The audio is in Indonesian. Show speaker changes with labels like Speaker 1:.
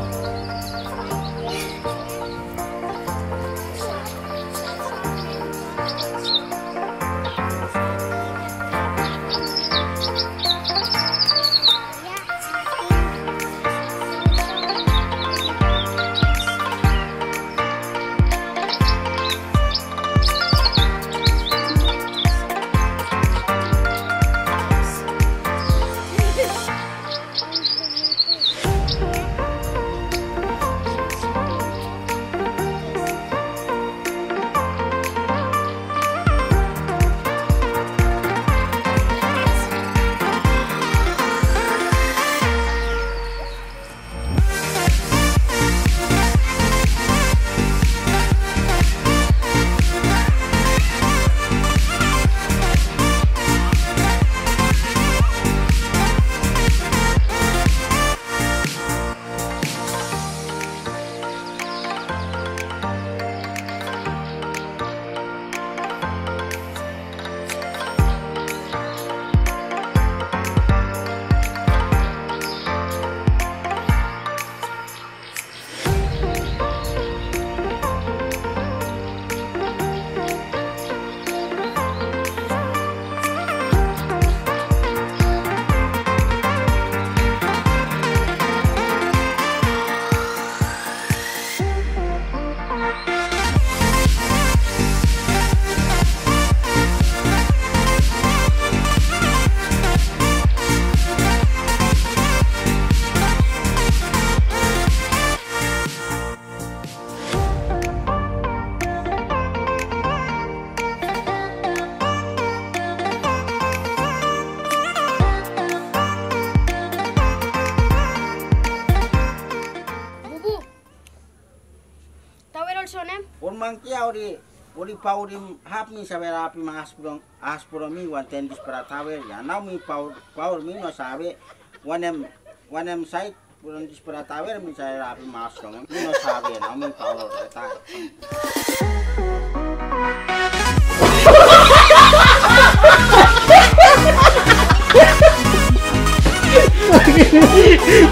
Speaker 1: Bye. Sonem.
Speaker 2: Urmang kia ori ori pauri hap mi sabe rapi mang aspuro aspuro mi wan tendis para tawe ya now mi paur paur mi no sabe wanem wanem sai bulan dis para tawe mi sabe rapi mas dong mi no sabe now mi paur ta
Speaker 3: Hehehe